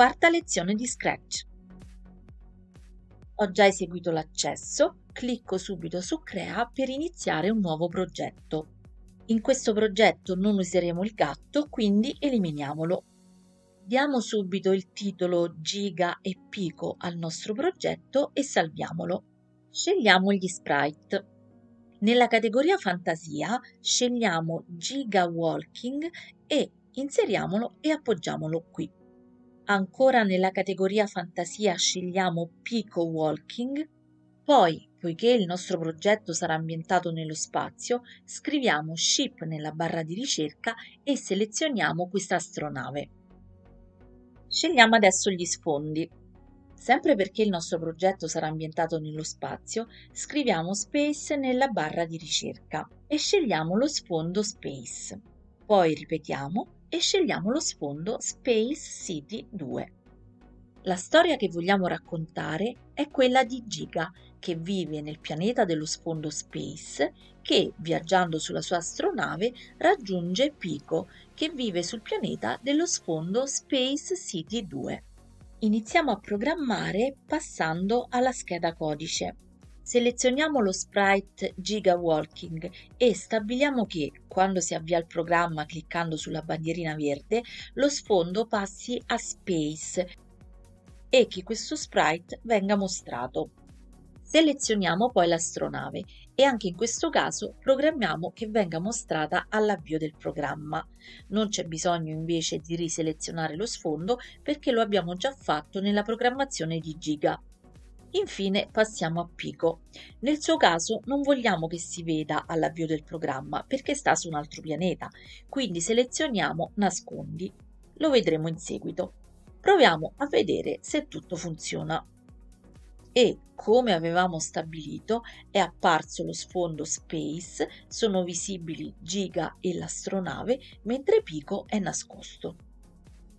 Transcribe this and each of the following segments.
Quarta lezione di Scratch. Ho già eseguito l'accesso, clicco subito su Crea per iniziare un nuovo progetto. In questo progetto non useremo il gatto, quindi eliminiamolo. Diamo subito il titolo Giga e Pico al nostro progetto e salviamolo. Scegliamo gli sprite. Nella categoria Fantasia scegliamo Giga Walking e inseriamolo e appoggiamolo qui. Ancora nella categoria fantasia scegliamo Pico Walking, poi, poiché il nostro progetto sarà ambientato nello spazio, scriviamo Ship nella barra di ricerca e selezioniamo questa astronave. Scegliamo adesso gli sfondi. Sempre perché il nostro progetto sarà ambientato nello spazio, scriviamo Space nella barra di ricerca e scegliamo lo sfondo Space. Poi ripetiamo e scegliamo lo sfondo Space City 2. La storia che vogliamo raccontare è quella di Giga, che vive nel pianeta dello sfondo Space, che, viaggiando sulla sua astronave, raggiunge Pico, che vive sul pianeta dello sfondo Space City 2. Iniziamo a programmare passando alla scheda codice. Selezioniamo lo sprite Giga Walking e stabiliamo che, quando si avvia il programma cliccando sulla bandierina verde, lo sfondo passi a Space e che questo sprite venga mostrato. Selezioniamo poi l'astronave e anche in questo caso programmiamo che venga mostrata all'avvio del programma. Non c'è bisogno invece di riselezionare lo sfondo perché lo abbiamo già fatto nella programmazione di Giga. Infine passiamo a Pico. Nel suo caso non vogliamo che si veda all'avvio del programma perché sta su un altro pianeta, quindi selezioniamo Nascondi. Lo vedremo in seguito. Proviamo a vedere se tutto funziona. E come avevamo stabilito è apparso lo sfondo Space, sono visibili Giga e l'astronave, mentre Pico è nascosto.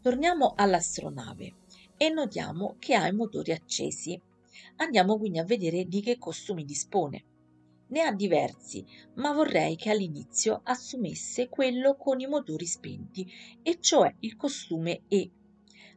Torniamo all'astronave e notiamo che ha i motori accesi. Andiamo quindi a vedere di che costumi dispone. Ne ha diversi, ma vorrei che all'inizio assumesse quello con i motori spenti, e cioè il costume E.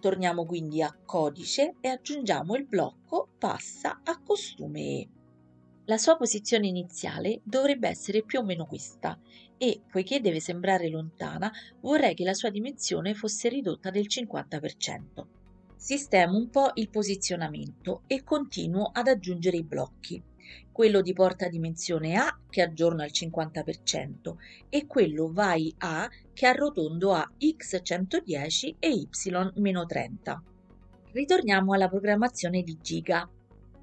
Torniamo quindi a codice e aggiungiamo il blocco passa a costume E. La sua posizione iniziale dovrebbe essere più o meno questa e, poiché deve sembrare lontana, vorrei che la sua dimensione fosse ridotta del 50%. Sistemo un po' il posizionamento e continuo ad aggiungere i blocchi. Quello di porta dimensione A che aggiorno al 50% e quello vai A che arrotondo a x110 e y-30. Ritorniamo alla programmazione di giga.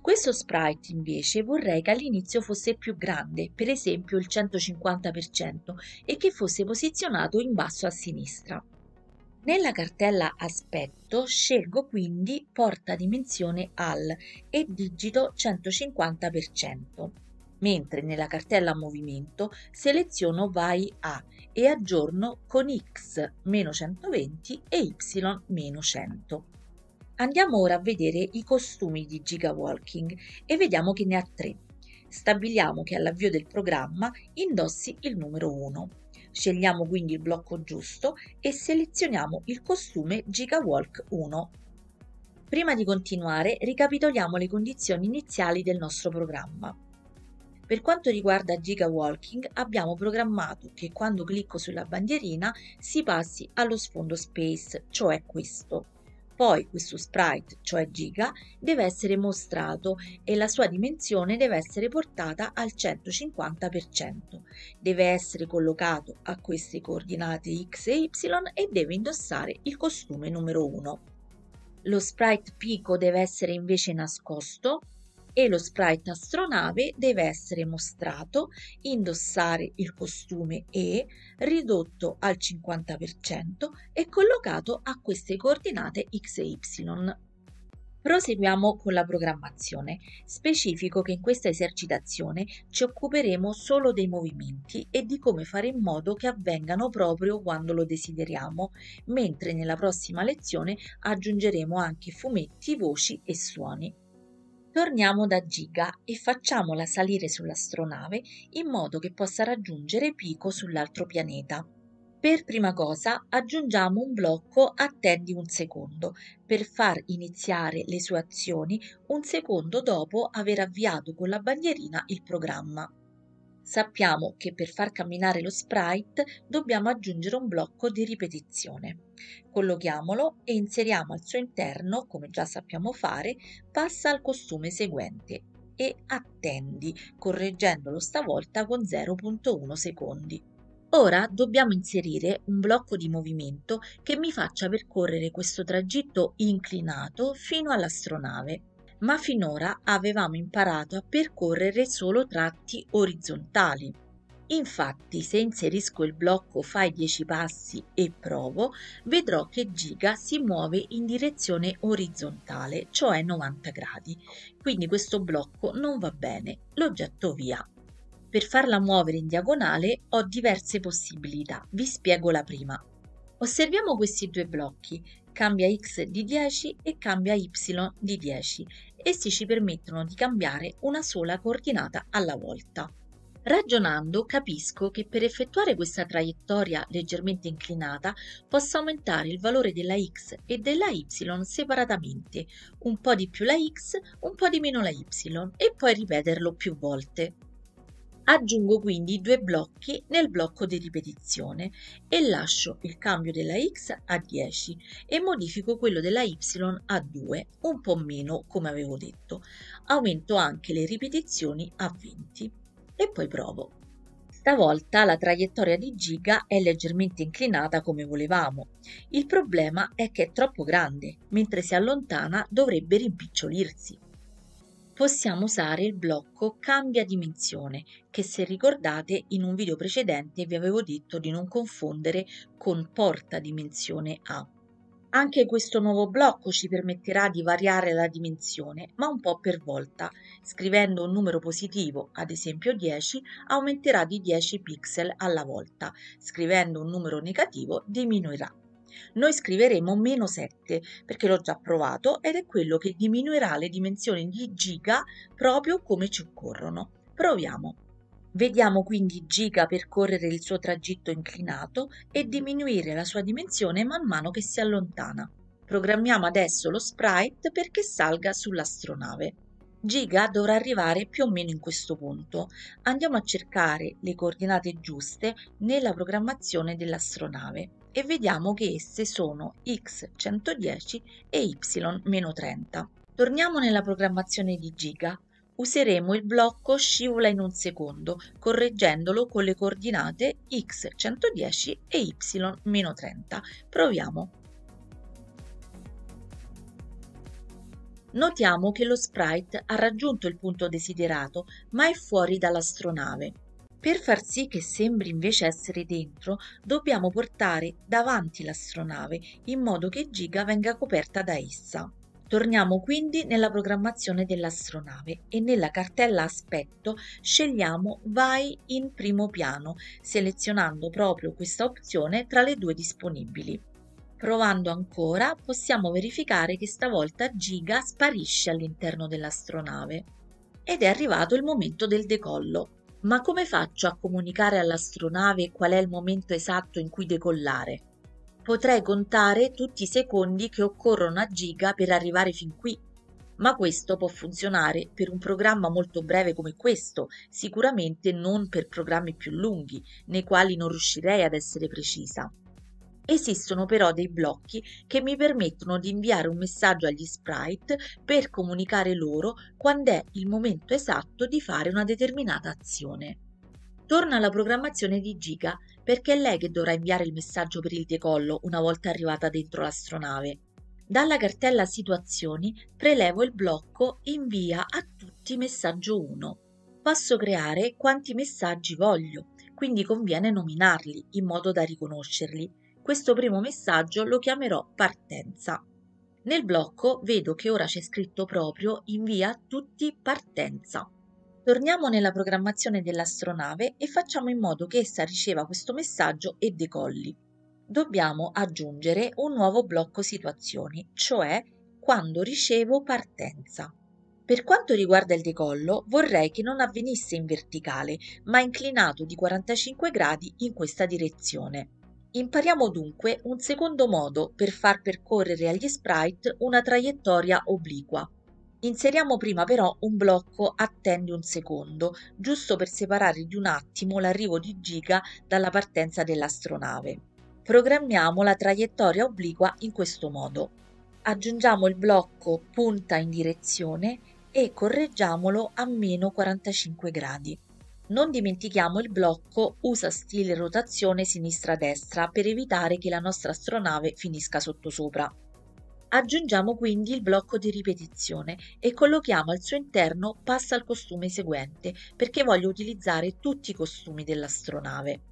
Questo sprite invece vorrei che all'inizio fosse più grande, per esempio il 150%, e che fosse posizionato in basso a sinistra. Nella cartella Aspetto scelgo quindi Porta dimensione AL e digito 150%, mentre nella cartella Movimento seleziono Vai A e aggiorno con X-120 e Y-100. Andiamo ora a vedere i costumi di Gigawalking e vediamo che ne ha tre. Stabiliamo che all'avvio del programma indossi il numero 1. Scegliamo quindi il blocco giusto e selezioniamo il costume GigaWalk 1. Prima di continuare ricapitoliamo le condizioni iniziali del nostro programma. Per quanto riguarda GigaWalking abbiamo programmato che quando clicco sulla bandierina si passi allo sfondo Space, cioè questo. Poi questo sprite, cioè giga, deve essere mostrato e la sua dimensione deve essere portata al 150%. Deve essere collocato a queste coordinate x e y e deve indossare il costume numero 1. Lo sprite pico deve essere invece nascosto e lo sprite astronave deve essere mostrato, indossare il costume E ridotto al 50% e collocato a queste coordinate x e y. Proseguiamo con la programmazione. Specifico che in questa esercitazione ci occuperemo solo dei movimenti e di come fare in modo che avvengano proprio quando lo desideriamo, mentre nella prossima lezione aggiungeremo anche fumetti, voci e suoni. Torniamo da Giga e facciamola salire sull'astronave in modo che possa raggiungere Pico sull'altro pianeta. Per prima cosa aggiungiamo un blocco attendi un secondo per far iniziare le sue azioni un secondo dopo aver avviato con la bandierina il programma. Sappiamo che per far camminare lo sprite dobbiamo aggiungere un blocco di ripetizione. Collochiamolo e inseriamo al suo interno, come già sappiamo fare, passa al costume seguente e attendi, correggendolo stavolta con 0.1 secondi. Ora dobbiamo inserire un blocco di movimento che mi faccia percorrere questo tragitto inclinato fino all'astronave. Ma finora avevamo imparato a percorrere solo tratti orizzontali. Infatti, se inserisco il blocco fai 10 passi e provo, vedrò che Giga si muove in direzione orizzontale, cioè 90 gradi. Quindi questo blocco non va bene, lo getto via. Per farla muovere in diagonale ho diverse possibilità, vi spiego la prima. Osserviamo questi due blocchi, cambia x di 10 e cambia y di 10. Essi ci permettono di cambiare una sola coordinata alla volta. Ragionando capisco che per effettuare questa traiettoria leggermente inclinata posso aumentare il valore della x e della y separatamente, un po' di più la x, un po' di meno la y e poi ripeterlo più volte. Aggiungo quindi due blocchi nel blocco di ripetizione e lascio il cambio della x a 10 e modifico quello della y a 2, un po' meno come avevo detto. Aumento anche le ripetizioni a 20 e poi provo. Stavolta la traiettoria di Giga è leggermente inclinata come volevamo. Il problema è che è troppo grande, mentre si allontana dovrebbe rimpicciolirsi possiamo usare il blocco cambia dimensione che se ricordate in un video precedente vi avevo detto di non confondere con porta dimensione A. Anche questo nuovo blocco ci permetterà di variare la dimensione, ma un po' per volta. Scrivendo un numero positivo, ad esempio 10, aumenterà di 10 pixel alla volta. Scrivendo un numero negativo, diminuirà. Noi scriveremo meno 7 perché l'ho già provato ed è quello che diminuirà le dimensioni di giga proprio come ci occorrono. Proviamo. Vediamo quindi giga percorrere il suo tragitto inclinato e diminuire la sua dimensione man mano che si allontana. Programmiamo adesso lo sprite perché salga sull'astronave. Giga dovrà arrivare più o meno in questo punto. Andiamo a cercare le coordinate giuste nella programmazione dell'astronave e vediamo che esse sono x110 e y-30. Torniamo nella programmazione di Giga. Useremo il blocco scivola in un secondo, correggendolo con le coordinate x110 e y-30. Proviamo. Notiamo che lo sprite ha raggiunto il punto desiderato, ma è fuori dall'astronave. Per far sì che sembri invece essere dentro, dobbiamo portare davanti l'astronave in modo che Giga venga coperta da essa. Torniamo quindi nella programmazione dell'astronave e nella cartella aspetto scegliamo Vai in primo piano, selezionando proprio questa opzione tra le due disponibili. Provando ancora possiamo verificare che stavolta Giga sparisce all'interno dell'astronave. Ed è arrivato il momento del decollo. Ma come faccio a comunicare all'astronave qual è il momento esatto in cui decollare? Potrei contare tutti i secondi che occorrono a Giga per arrivare fin qui, ma questo può funzionare per un programma molto breve come questo, sicuramente non per programmi più lunghi, nei quali non riuscirei ad essere precisa. Esistono però dei blocchi che mi permettono di inviare un messaggio agli sprite per comunicare loro quando è il momento esatto di fare una determinata azione. Torna alla programmazione di Giga perché è lei che dovrà inviare il messaggio per il decollo una volta arrivata dentro l'astronave. Dalla cartella situazioni prelevo il blocco invia a tutti messaggio 1. Posso creare quanti messaggi voglio, quindi conviene nominarli in modo da riconoscerli questo primo messaggio lo chiamerò partenza. Nel blocco vedo che ora c'è scritto proprio invia tutti partenza. Torniamo nella programmazione dell'astronave e facciamo in modo che essa riceva questo messaggio e decolli. Dobbiamo aggiungere un nuovo blocco situazioni, cioè quando ricevo partenza. Per quanto riguarda il decollo, vorrei che non avvenisse in verticale, ma inclinato di 45 gradi in questa direzione. Impariamo dunque un secondo modo per far percorrere agli sprite una traiettoria obliqua. Inseriamo prima però un blocco attendi un secondo, giusto per separare di un attimo l'arrivo di Giga dalla partenza dell'astronave. Programmiamo la traiettoria obliqua in questo modo. Aggiungiamo il blocco punta in direzione e correggiamolo a meno 45 gradi. Non dimentichiamo il blocco usa stile rotazione sinistra-destra per evitare che la nostra astronave finisca sottosopra. Aggiungiamo quindi il blocco di ripetizione e collochiamo al suo interno passa al costume seguente perché voglio utilizzare tutti i costumi dell'astronave.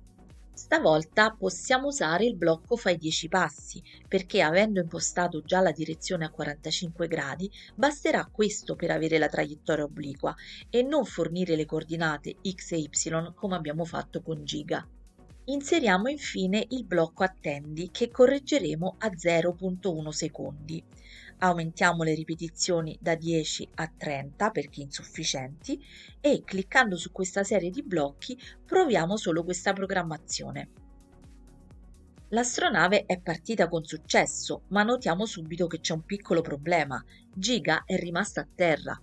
Stavolta possiamo usare il blocco fai 10 passi perché avendo impostato già la direzione a 45 gradi basterà questo per avere la traiettoria obliqua e non fornire le coordinate x e y come abbiamo fatto con Giga. Inseriamo infine il blocco attendi che correggeremo a 0.1 secondi. Aumentiamo le ripetizioni da 10 a 30 perché insufficienti e cliccando su questa serie di blocchi proviamo solo questa programmazione. L'astronave è partita con successo, ma notiamo subito che c'è un piccolo problema. Giga è rimasta a terra.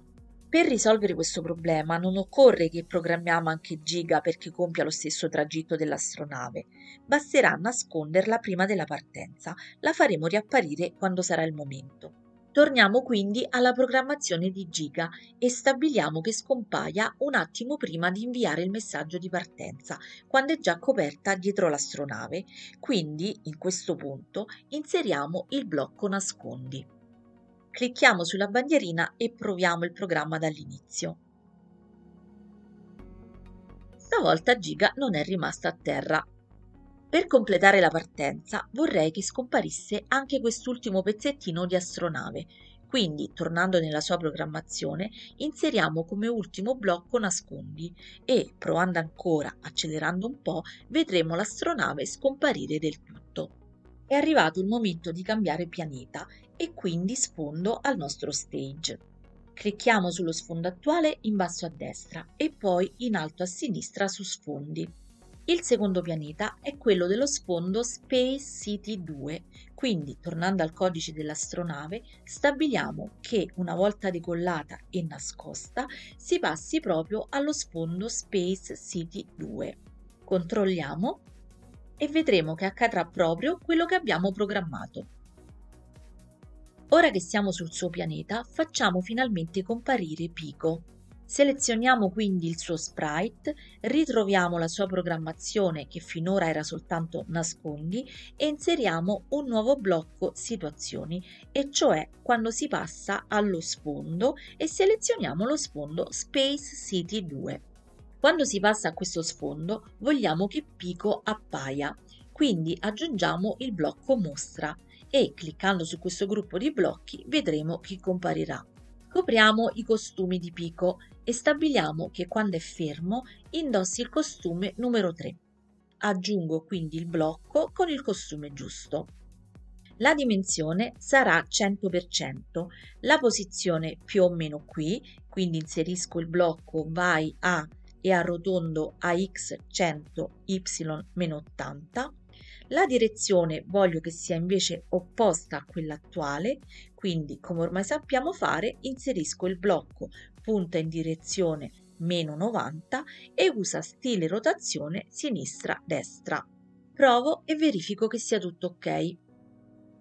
Per risolvere questo problema non occorre che programmiamo anche Giga perché compia lo stesso tragitto dell'astronave, basterà nasconderla prima della partenza, la faremo riapparire quando sarà il momento. Torniamo quindi alla programmazione di Giga e stabiliamo che scompaia un attimo prima di inviare il messaggio di partenza, quando è già coperta dietro l'astronave. Quindi, in questo punto, inseriamo il blocco nascondi. Clicchiamo sulla bandierina e proviamo il programma dall'inizio. Stavolta Giga non è rimasta a terra. Per completare la partenza vorrei che scomparisse anche quest'ultimo pezzettino di astronave, quindi tornando nella sua programmazione inseriamo come ultimo blocco nascondi e provando ancora, accelerando un po', vedremo l'astronave scomparire del tutto. È arrivato il momento di cambiare pianeta e quindi sfondo al nostro stage. Clicchiamo sullo sfondo attuale in basso a destra e poi in alto a sinistra su sfondi. Il secondo pianeta è quello dello sfondo Space City 2, quindi tornando al codice dell'astronave stabiliamo che una volta decollata e nascosta si passi proprio allo sfondo Space City 2. Controlliamo e vedremo che accadrà proprio quello che abbiamo programmato. Ora che siamo sul suo pianeta, facciamo finalmente comparire Pico. Selezioniamo quindi il suo sprite, ritroviamo la sua programmazione che finora era soltanto nascondi e inseriamo un nuovo blocco situazioni, e cioè quando si passa allo sfondo e selezioniamo lo sfondo Space City 2. Quando si passa a questo sfondo vogliamo che Pico appaia, quindi aggiungiamo il blocco mostra e cliccando su questo gruppo di blocchi vedremo chi comparirà. Copriamo i costumi di Pico e stabiliamo che quando è fermo indossi il costume numero 3. Aggiungo quindi il blocco con il costume giusto. La dimensione sarà 100%, la posizione più o meno qui, quindi inserisco il blocco vai a e arrotondo a x 100 y meno 80 la direzione voglio che sia invece opposta a quella attuale, quindi come ormai sappiamo fare inserisco il blocco punta in direzione meno 90 e usa stile rotazione sinistra-destra. Provo e verifico che sia tutto ok.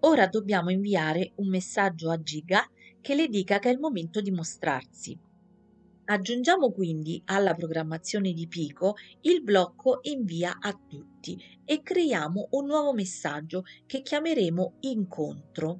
Ora dobbiamo inviare un messaggio a Giga che le dica che è il momento di mostrarsi. Aggiungiamo quindi alla programmazione di Pico il blocco invia a tutti e creiamo un nuovo messaggio che chiameremo incontro.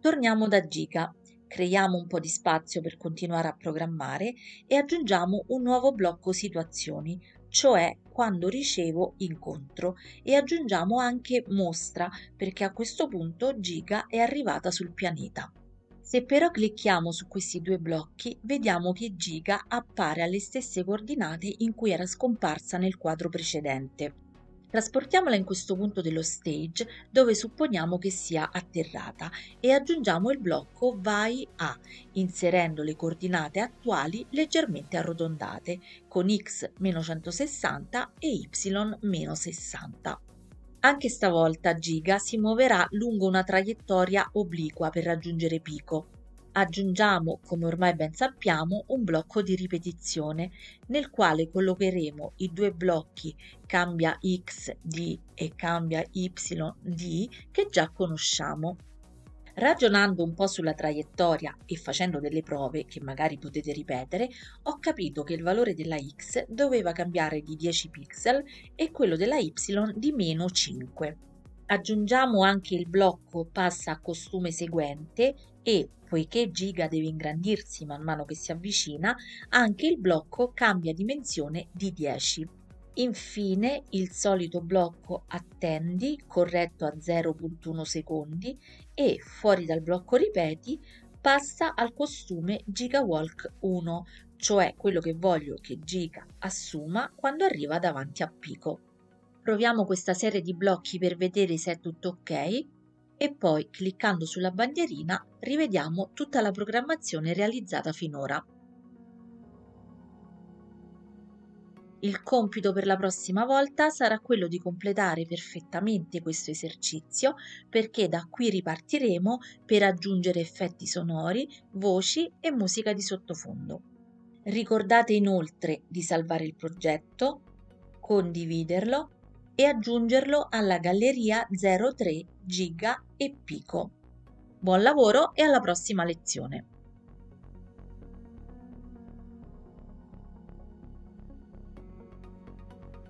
Torniamo da Giga, creiamo un po' di spazio per continuare a programmare e aggiungiamo un nuovo blocco situazioni, cioè quando ricevo incontro e aggiungiamo anche mostra perché a questo punto Giga è arrivata sul pianeta. Se però clicchiamo su questi due blocchi, vediamo che Giga appare alle stesse coordinate in cui era scomparsa nel quadro precedente. Trasportiamola in questo punto dello stage dove supponiamo che sia atterrata e aggiungiamo il blocco vai a, inserendo le coordinate attuali leggermente arrotondate con x-160 e y-60. Anche stavolta Giga si muoverà lungo una traiettoria obliqua per raggiungere Pico. Aggiungiamo, come ormai ben sappiamo, un blocco di ripetizione nel quale collocheremo i due blocchi cambia x di e cambia y di che già conosciamo. Ragionando un po' sulla traiettoria e facendo delle prove che magari potete ripetere, ho capito che il valore della x doveva cambiare di 10 pixel e quello della y di meno 5. Aggiungiamo anche il blocco passa a costume seguente e, poiché Giga deve ingrandirsi man mano che si avvicina, anche il blocco cambia dimensione di 10. Infine il solito blocco attendi corretto a 0.1 secondi e fuori dal blocco ripeti passa al costume GigaWalk 1, cioè quello che voglio che Giga assuma quando arriva davanti a Pico. Proviamo questa serie di blocchi per vedere se è tutto ok e poi cliccando sulla bandierina rivediamo tutta la programmazione realizzata finora. Il compito per la prossima volta sarà quello di completare perfettamente questo esercizio perché da qui ripartiremo per aggiungere effetti sonori, voci e musica di sottofondo. Ricordate inoltre di salvare il progetto, condividerlo e aggiungerlo alla galleria 03 Giga e Pico. Buon lavoro e alla prossima lezione!